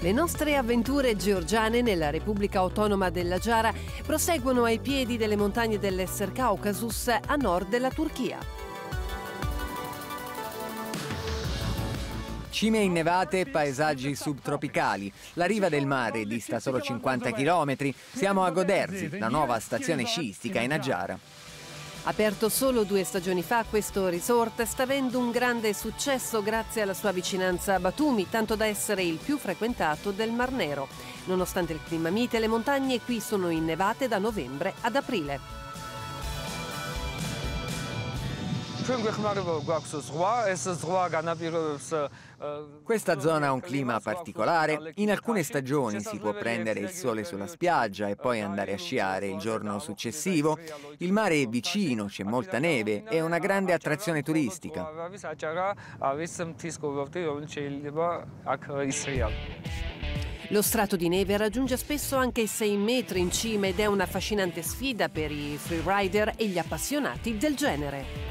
Le nostre avventure georgiane nella Repubblica Autonoma della Giara proseguono ai piedi delle montagne dell'Esser Caucasus a nord della Turchia. Cime innevate paesaggi subtropicali. La riva del mare dista solo 50 km. Siamo a Goderzi, la nuova stazione sciistica in Agiara. Aperto solo due stagioni fa, questo resort sta avendo un grande successo grazie alla sua vicinanza a Batumi, tanto da essere il più frequentato del Mar Nero. Nonostante il clima mite, le montagne qui sono innevate da novembre ad aprile. Questa zona ha un clima particolare. In alcune stagioni si può prendere il sole sulla spiaggia e poi andare a sciare il giorno successivo. Il mare è vicino, c'è molta neve, è una grande attrazione turistica. Lo strato di neve raggiunge spesso anche i 6 metri in cima ed è una affascinante sfida per i freerider e gli appassionati del genere.